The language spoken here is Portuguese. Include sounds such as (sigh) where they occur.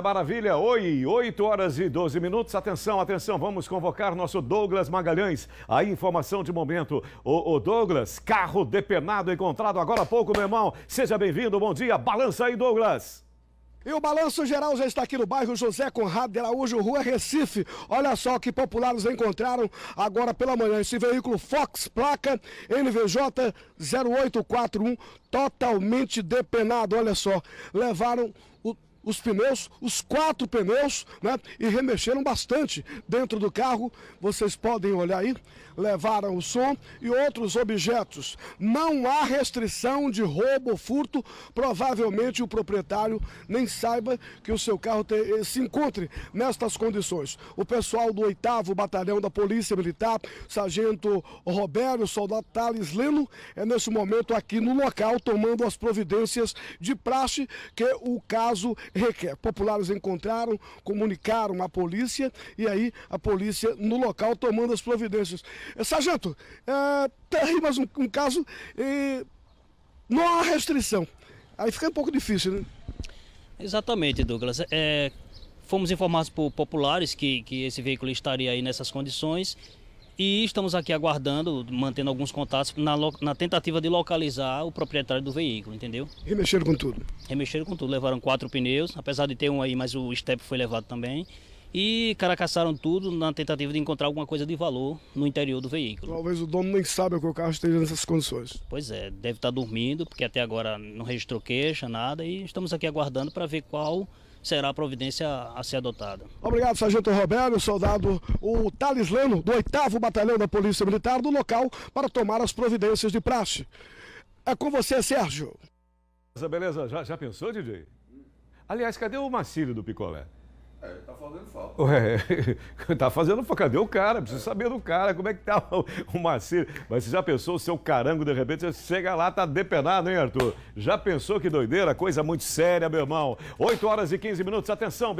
Maravilha, oi, 8 horas e 12 minutos. Atenção, atenção, vamos convocar nosso Douglas Magalhães. A informação de momento. O, o Douglas, carro depenado encontrado agora há pouco, meu irmão. Seja bem-vindo, bom dia. Balança aí, Douglas. E o balanço geral já está aqui no bairro José Conrado de Araújo, Rua Recife. Olha só que populares encontraram agora pela manhã esse veículo Fox, placa NVJ 0841, totalmente depenado. Olha só, levaram o os pneus, os quatro pneus, né? E remexeram bastante dentro do carro. Vocês podem olhar aí. Levaram o som e outros objetos. Não há restrição de roubo ou furto. Provavelmente o proprietário nem saiba que o seu carro te, eh, se encontre nestas condições. O pessoal do 8 Batalhão da Polícia Militar, Sargento Roberto, soldado Thales Leno, é nesse momento aqui no local tomando as providências de praxe que o caso requer. Populares encontraram, comunicaram à polícia e aí a polícia no local tomando as providências. Eh, sargento, é, tem aí mais um, um caso e não há restrição. Aí fica um pouco difícil, né? Exatamente, Douglas. É, fomos informados por populares que, que esse veículo estaria aí nessas condições e estamos aqui aguardando, mantendo alguns contatos na, na, tentativa de localizar o proprietário do veículo, entendeu? Remexeram com tudo? Remexeram com tudo, levaram quatro pneus, apesar de ter um aí, mas o step foi levado também. E caracaçaram tudo na tentativa de encontrar alguma coisa de valor no interior do veículo. Talvez o dono nem saiba que o carro esteja nessas condições. Pois é, deve estar dormindo, porque até agora não registrou queixa, nada, e estamos aqui aguardando para ver qual será a providência a ser adotada. Obrigado, Sargento Roberto, soldado o Thales Leno, do 8 Batalhão da Polícia Militar, do local para tomar as providências de praxe. É com você, Sérgio. Beleza, já, já pensou, DJ? Aliás, cadê o Macílio do Picolé? É, tá fazendo falta. Ué, (laughs) tá fazendo falta. Cadê o cara? Preciso saber do cara, como é que tá o, o Mas você já pensou o seu carango, de repente, você chega lá, tá depenado, hein, Arthur? Já pensou que doideira? Coisa muito séria, meu irmão. 8 horas e 15 minutos, atenção.